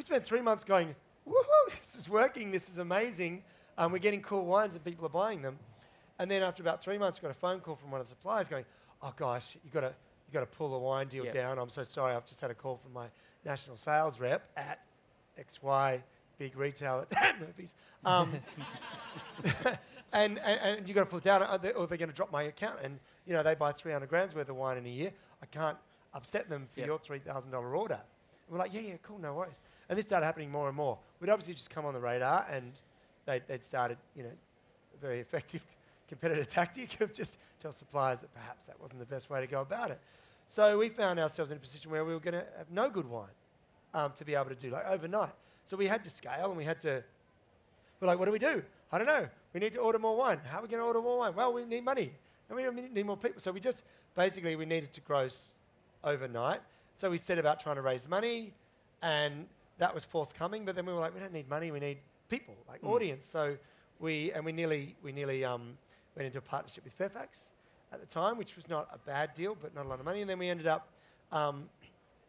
we spent three months going, woohoo, this is working, this is amazing. Um, we're getting cool wines and people are buying them. And then after about three months, we got a phone call from one of the suppliers going, oh gosh, you got to you got to pull the wine deal Yep. down. I'm so sorry. I've just had a call from my national sales rep at XY big retail at Murphy's. Um, and, and, and you got to pull it down, or they- or they're going to drop my account. And you know they buy 300 grand's worth of wine in a year. I can't upset them for Yep. your $3,000 order. We're like, yeah, yeah, cool, no worries. And this started happening more and more. We'd obviously just come on the radar, and they'd, they'd started, you know, a very effective competitive tactic of just tell suppliers that perhaps that wasn't the best way to go about it. So we found ourselves in a position where we were going to have no good wine um, to be able to do like overnight. So we had to scale and we had to. We're like, what do we do? I don't know. We need to order more wine. How are we going to order more wine? Well, we need money. And we need more people. So we just basically we needed to grow overnight. So we set about trying to raise money, and that was forthcoming. But then we were like, we don't need money. We need people, like audience. So we and we nearly we nearly um, went into a partnership with Fairfax at the time, which was not a bad deal, but not a lot of money. And then we ended up um,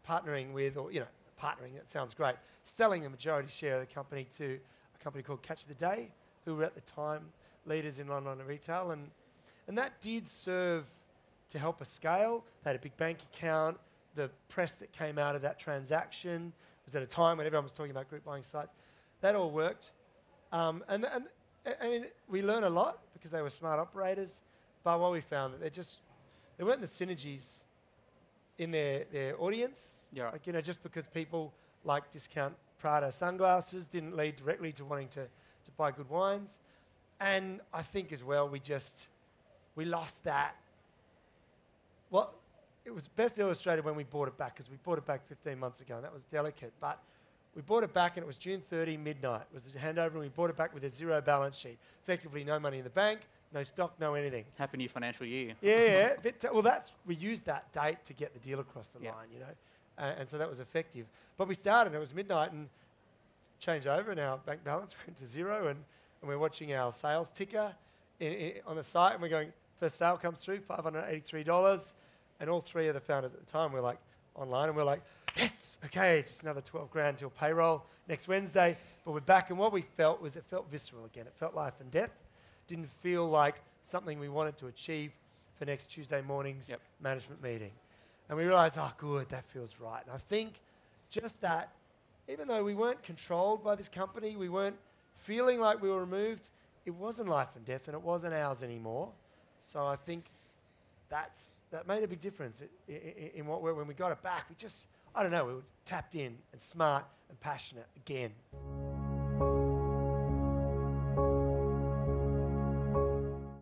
partnering with, or you know, partnering. That sounds great. Selling the majority share of the company to a company called Catch of the Day, who were at the time leaders in online retail, and and that did serve to help us scale. They had a big bank account. The press that came out of that transaction was at a time when everyone was talking about group buying sites. That all worked. Um, and, and, and we learn a lot because they were smart operators. But what we found that they just, there weren't the synergies in their, their audience. Yeah. Like, you know, just because people like discount Prada sunglasses didn't lead directly to wanting to, to buy good wines. And I think as well, we just, we lost that. Well, it was best illustrated when we bought it back because we bought it back 15 months ago and that was delicate. But we bought it back and it was June 30, midnight. It was the handover and we bought it back with a zero balance sheet. Effectively, no money in the bank, no stock, no anything. Happy new financial year. Yeah, yeah. T- well, that's we used that date to get the deal across the line, you know, uh, and so that was effective. But we started, and it was midnight, and changed over, and our bank balance went to zero, and, and we're watching our sales ticker in, in, on the site, and we're going, first sale comes through, five hundred eighty-three dollars, and all three of the founders at the time were like online, and we're like, yes, okay, just another twelve grand till payroll next Wednesday, but we're back, and what we felt was it felt visceral again. It felt life and death didn't feel like something we wanted to achieve for next Tuesday morning's Yep. management meeting. And we realized, oh, good, that feels right. And I think just that, even though we weren't controlled by this company, we weren't feeling like we were removed, it wasn't life and death and it wasn't ours anymore. So I think that's, that made a big difference i- i- i- in what we when we got it back. We just, I don't know, we were tapped in and smart and passionate again.